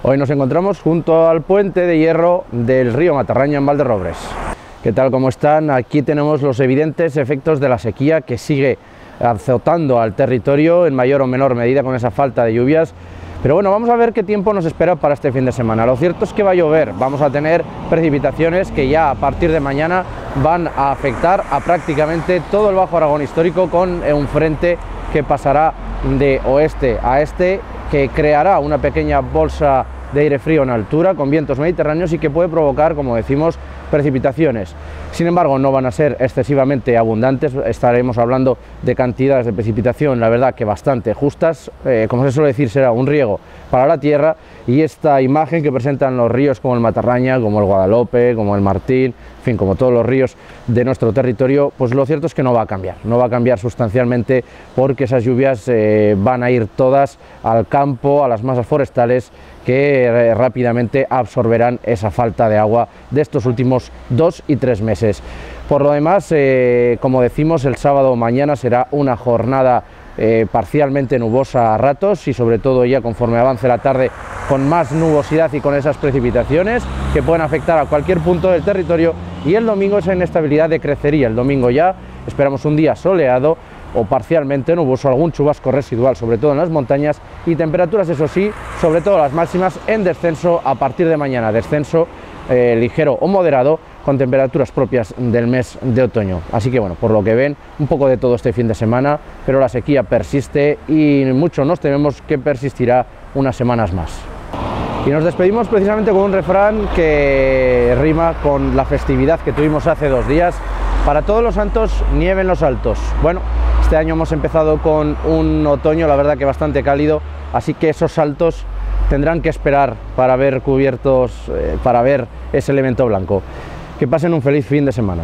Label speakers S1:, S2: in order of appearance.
S1: Hoy nos encontramos junto al puente de hierro del río Matarraña en Valderrobres. ¿Qué tal? ¿Cómo están? Aquí tenemos los evidentes efectos de la sequía que sigue azotando al territorio en mayor o menor medida con esa falta de lluvias. Pero bueno, vamos a ver qué tiempo nos espera para este fin de semana. Lo cierto es que va a llover, vamos a tener precipitaciones que ya a partir de mañana van a afectar a prácticamente todo el Bajo Aragón histórico con un frente que pasará de oeste a este que creará una pequeña bolsa de aire frío en altura con vientos mediterráneos y que puede provocar, como decimos, precipitaciones. Sin embargo, no van a ser excesivamente abundantes, estaremos hablando de cantidades de precipitación, la verdad que bastante justas, eh, como se suele decir, será un riego para la tierra. Y esta imagen que presentan los ríos como el Matarraña, como el Guadalope, como el Martín, en fin, como todos los ríos de nuestro territorio, pues lo cierto es que no va a cambiar, no va a cambiar sustancialmente porque esas lluvias eh, van a ir todas al campo, a las masas forestales que eh, rápidamente absorberán esa falta de agua de estos últimos dos y tres meses. Por lo demás, eh, como decimos, el sábado mañana será una jornada eh, parcialmente nubosa a ratos y sobre todo ya conforme avance la tarde con más nubosidad y con esas precipitaciones que pueden afectar a cualquier punto del territorio y el domingo esa inestabilidad decrecería. El domingo ya esperamos un día soleado o parcialmente nuboso, algún chubasco residual, sobre todo en las montañas, y temperaturas, eso sí, sobre todo las máximas, en descenso a partir de mañana, descenso eh, ligero o moderado, con temperaturas propias del mes de otoño. Así que bueno, por lo que ven, un poco de todo este fin de semana, pero la sequía persiste y mucho nos tememos que persistirá unas semanas más. Y nos despedimos precisamente con un refrán que rima con la festividad que tuvimos hace dos días. Para todos los santos, nieve en los altos. Bueno, este año hemos empezado con un otoño, la verdad que bastante cálido, así que esos saltos tendrán que esperar para ver cubiertos, eh, para ver ese elemento blanco. Que pasen un feliz fin de semana.